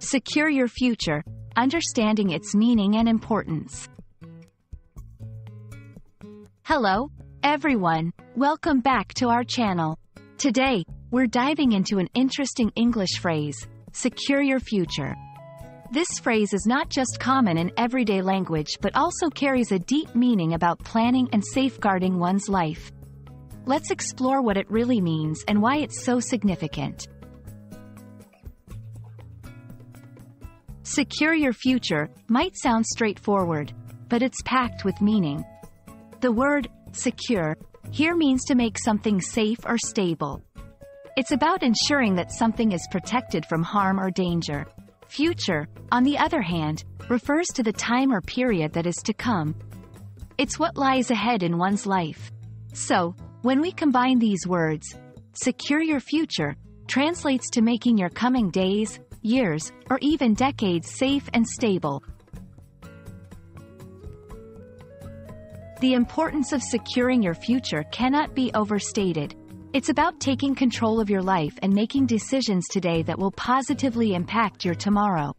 Secure your future, understanding its meaning and importance. Hello, everyone. Welcome back to our channel. Today, we're diving into an interesting English phrase, secure your future. This phrase is not just common in everyday language but also carries a deep meaning about planning and safeguarding one's life. Let's explore what it really means and why it's so significant. Secure your future might sound straightforward, but it's packed with meaning. The word secure here means to make something safe or stable. It's about ensuring that something is protected from harm or danger. Future, on the other hand, refers to the time or period that is to come. It's what lies ahead in one's life. So, when we combine these words, secure your future translates to making your coming days, years, or even decades safe and stable. The importance of securing your future cannot be overstated. It's about taking control of your life and making decisions today that will positively impact your tomorrow.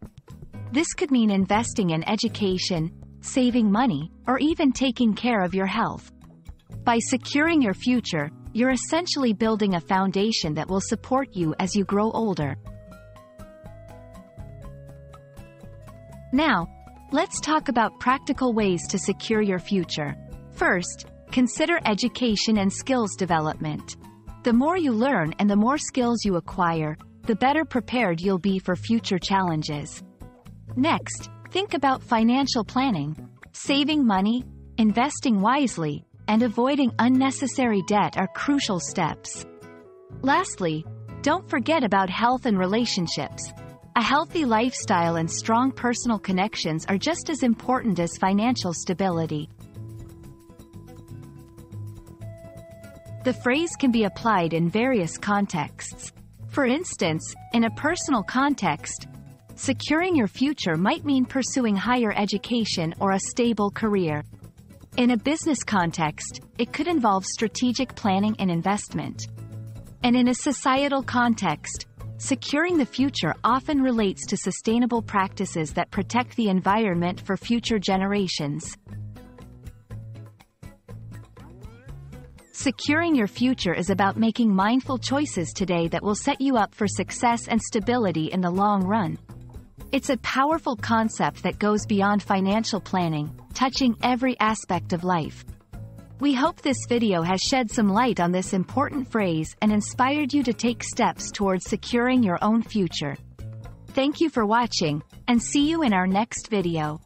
This could mean investing in education, saving money, or even taking care of your health. By securing your future, you're essentially building a foundation that will support you as you grow older. Now, let's talk about practical ways to secure your future. First, consider education and skills development. The more you learn and the more skills you acquire, the better prepared you'll be for future challenges. Next, think about financial planning. Saving money, investing wisely, and avoiding unnecessary debt are crucial steps. Lastly, don't forget about health and relationships. A healthy lifestyle and strong personal connections are just as important as financial stability. The phrase can be applied in various contexts. For instance, in a personal context, securing your future might mean pursuing higher education or a stable career. In a business context, it could involve strategic planning and investment. And in a societal context, securing the future often relates to sustainable practices that protect the environment for future generations. Securing your future is about making mindful choices today that will set you up for success and stability in the long run. It's a powerful concept that goes beyond financial planning, touching every aspect of life. We hope this video has shed some light on this important phrase and inspired you to take steps towards securing your own future. Thank you for watching, and see you in our next video.